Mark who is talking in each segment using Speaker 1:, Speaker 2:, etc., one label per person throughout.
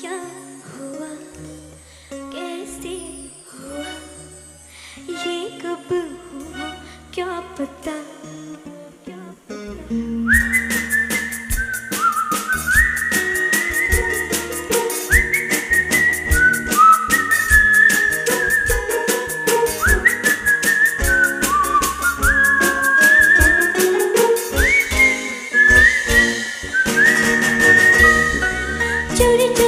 Speaker 1: क्या हुआ? कैसे हुआ? ये कब हुआ? क्या पता? चोरी चोरी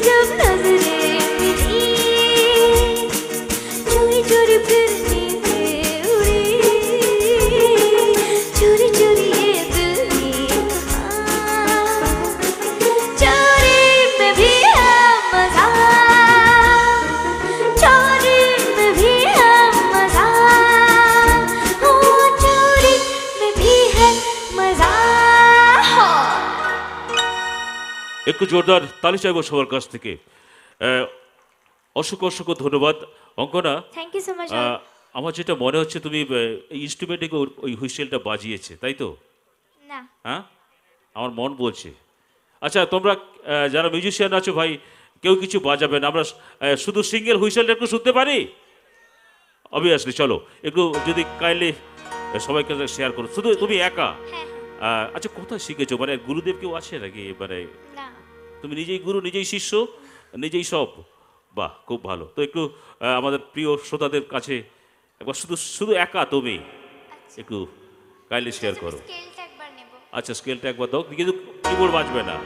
Speaker 1: just
Speaker 2: একটু জোরদার তালি চাইব সবার কাছ থেকে। অসংখ্য অসংখ্য ধন্যবাদ। Ankana
Speaker 1: thank you so much
Speaker 2: আমার যেটা মনে হচ্ছে তুমি ইনস্ট্রুমেন্টে ওই হুইসেলটা বাজিয়েছে তাই তো?
Speaker 1: না।
Speaker 2: হ্যাঁ? আমার মন বলছে। আচ্ছা তোমরা যারা মিউজিশিয়ান আছো ভাই কেউ কিছু বাজাবেন আমরা শুধু সিঙ্গেল হুইসেলটা একটু শুনতে পারি? অবভিয়াসলি চলো একটু যদি কাইন্ডলি সবাইকে শেয়ার করো। শুধু তুমি একা?
Speaker 1: হ্যাঁ
Speaker 2: আচ্ছা কোথায় শিখেছো? মানে গুরুদেব কেউ আছে নাকি? মানে তুমি নিজেই গুরু নিজেই শিষ্য নিজেই সব। বাহ খুব ভালো। তো একটু আমাদের প্রিয় শ্রোতাদের কাছে একবার শুধু শুধু একা তুমি একটু কাইন্ডলি শেয়ার করো। আচ্ছা স্কেলটা একবার দাও। কিন্তু কিবোর্ড বাজবে না।